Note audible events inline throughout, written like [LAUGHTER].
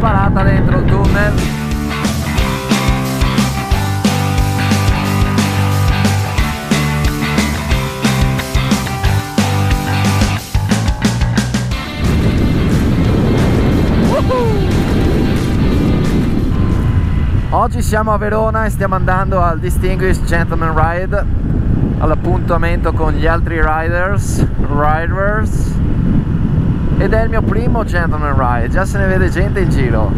parata dentro il tunnel. Oggi siamo a Verona e stiamo andando al Distinguished Gentleman Ride all'appuntamento con gli altri riders, riders ed è il mio primo Gentleman Ride, già se ne vede gente in giro.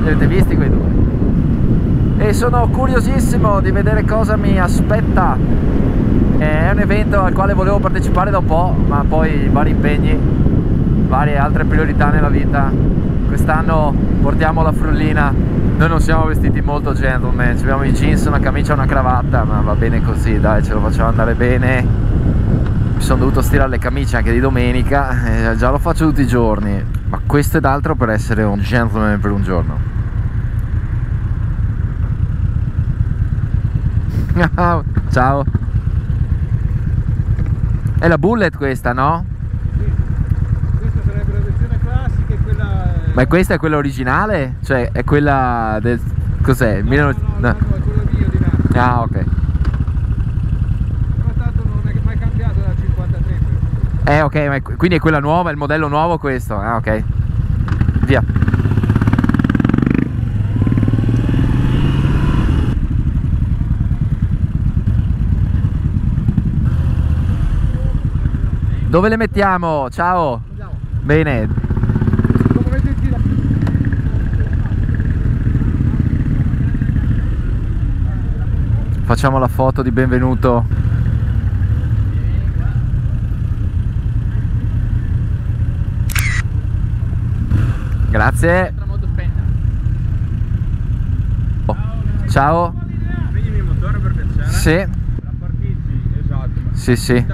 Li avete visti quei due? E sono curiosissimo di vedere cosa mi aspetta. È un evento al quale volevo partecipare da un po' ma poi vari impegni varie altre priorità nella vita. Quest'anno portiamo la frullina. Noi non siamo vestiti molto gentleman abbiamo i jeans, una camicia e una cravatta ma va bene così dai ce lo facciamo andare bene mi sono dovuto stirare le camicie anche di domenica eh, già lo faccio tutti i giorni ma questo ed altro per essere un gentleman per un giorno ciao è la bullet questa no? Ma questa è quella originale? Cioè è quella del... cos'è? No, no, no, no, è quello mio di là. Ah ok. Eh ok, ma quindi è quella nuova, il modello nuovo questo? Ah ok. Via. Dove le mettiamo? Ciao. Andiamo. Bene. Facciamo la foto di benvenuto. Grazie. spenta. Ciao. Spegnimi il motore per piacere. Sì, La parcheggi, esatto. Sì, sì.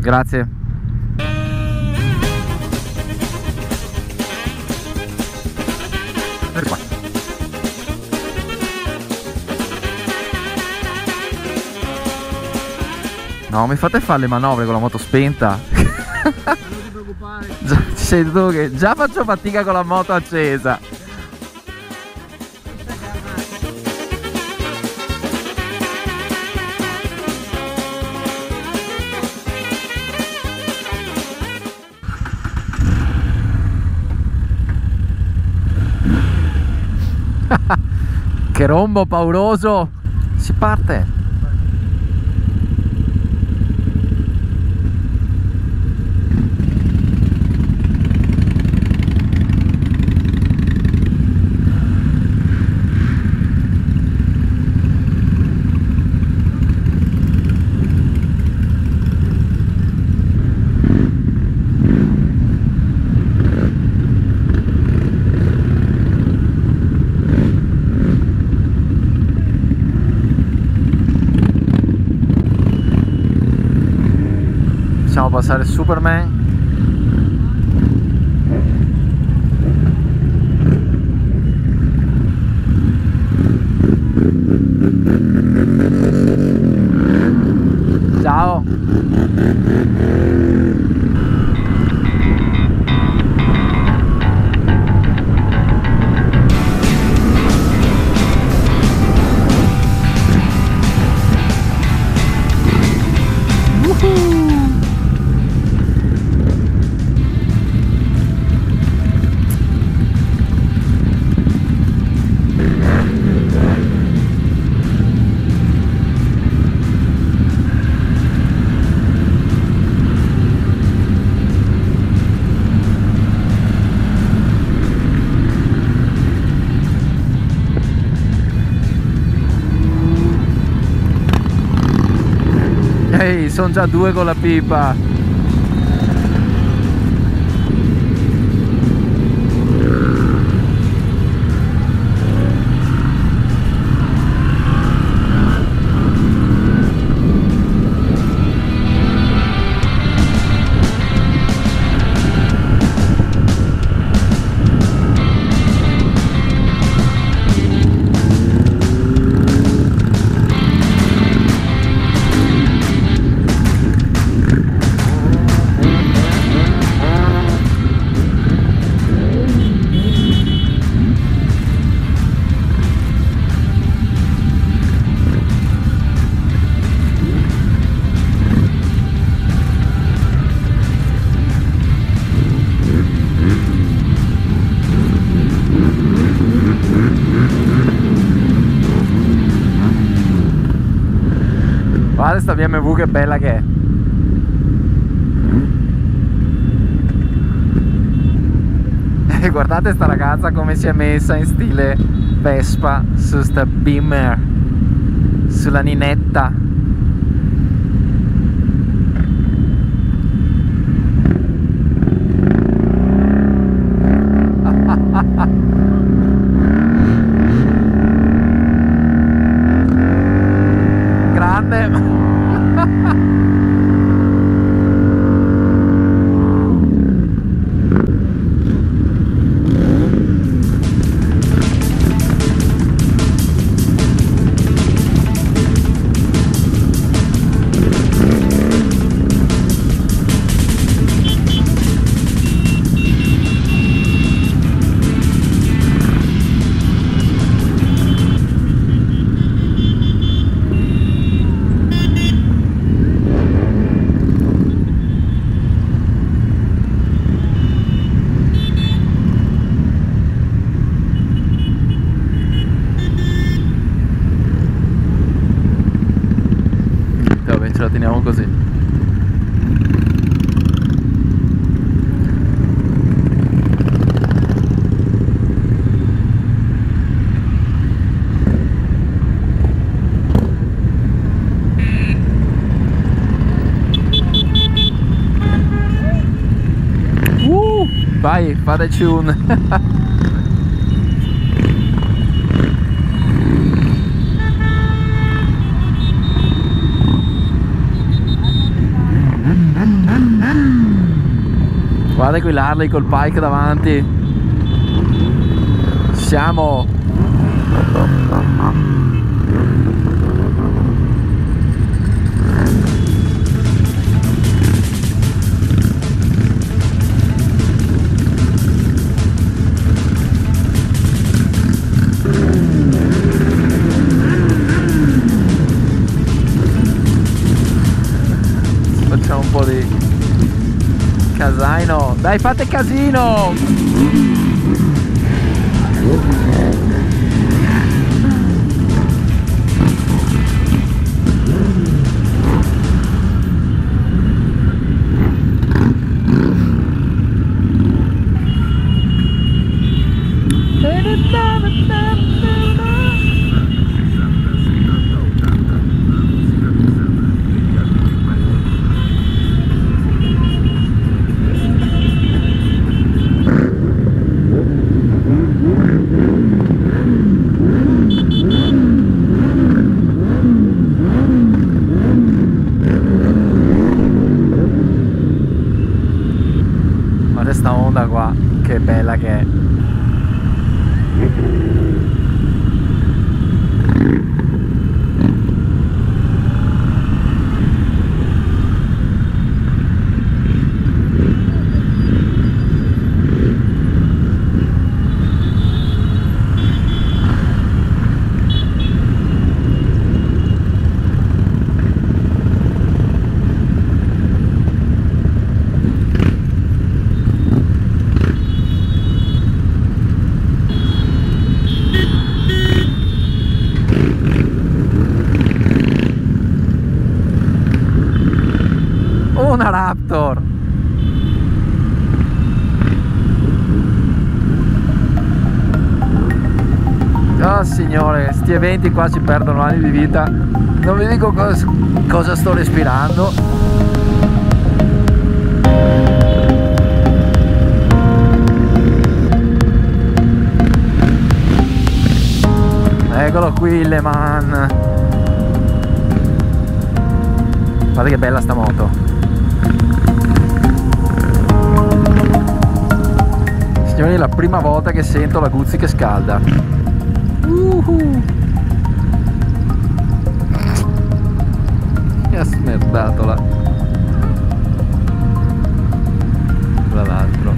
grazie. Ecco qua. No, mi fate fare le manovre con la moto spenta. [LAUGHS] Preoccupare. Già, sei tu che già faccio fatica con la moto accesa. [LAUGHS] che rombo pauroso. Si parte. Facciamo passare Superman. Ciao. Ehi, sono già due con la pipa. BMW che bella che è. E [LAUGHS] guardate sta ragazza come si è messa in stile Vespa su sta Beamer, sulla ninetta. Vabbè, ce la teniamo così. Uh, vai, fateci un [LAUGHS] Guarda qui l'Harley col Pike davanti. Siamo. Facciamo un po' di Casaino, dai fate casino! Guarda sta onda qua, che bella che è. Una Raptor! Oh signore, sti eventi qua ci perdono anni di vita. Non vi dico cosa, cosa sto respirando. Eccolo qui Le Mans. Guarda che bella sta moto. Signori, è la prima volta che sento la Guzzi che scalda. Uhu. Mi ha smerdato là. Tra l'altro.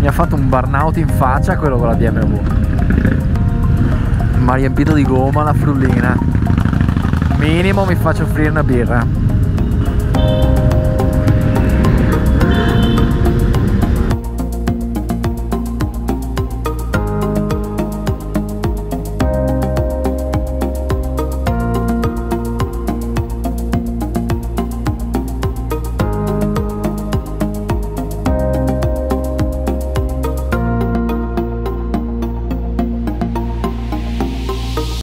Mi ha fatto un burnout in faccia quello con la BMW. Mi ha riempito di gomma la frullina. Minimo mi faccio offrire una birra.